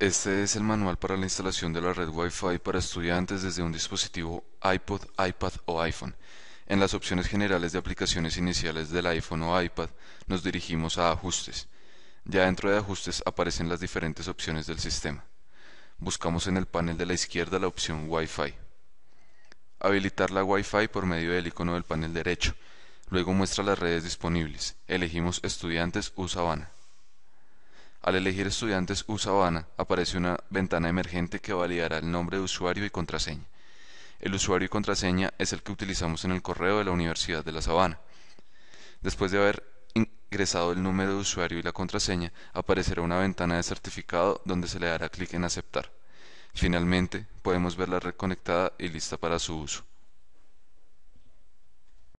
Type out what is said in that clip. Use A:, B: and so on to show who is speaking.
A: Este es el manual para la instalación de la red Wi-Fi para estudiantes desde un dispositivo iPod, iPad o iPhone. En las opciones generales de aplicaciones iniciales del iPhone o iPad nos dirigimos a Ajustes. Ya dentro de Ajustes aparecen las diferentes opciones del sistema. Buscamos en el panel de la izquierda la opción Wi-Fi. Habilitar la Wi-Fi por medio del icono del panel derecho. Luego muestra las redes disponibles. Elegimos Estudiantes U Sabana. Al elegir Estudiantes U Sabana aparece una ventana emergente que validará el nombre de usuario y contraseña. El usuario y contraseña es el que utilizamos en el correo de la Universidad de La Sabana. Después de haber ingresado el número de usuario y la contraseña, aparecerá una ventana de certificado donde se le dará clic en aceptar. Finalmente, podemos ver la red conectada y lista para su uso.